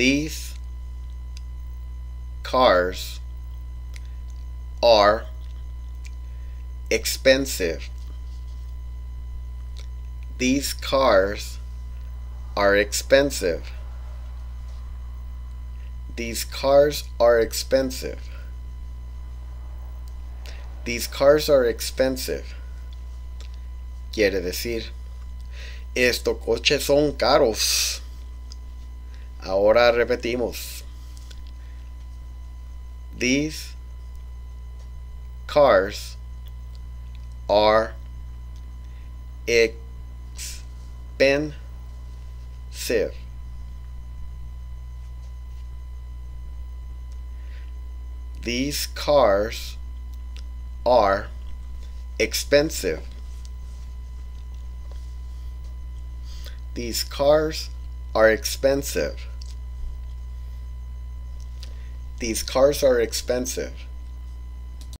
These cars are expensive. These cars are expensive. These cars are expensive. These cars are expensive. Quiere decir, estos coches son caros. Ahora repetimos. These cars are expensive. These cars are expensive. These cars are expensive. These cars are expensive.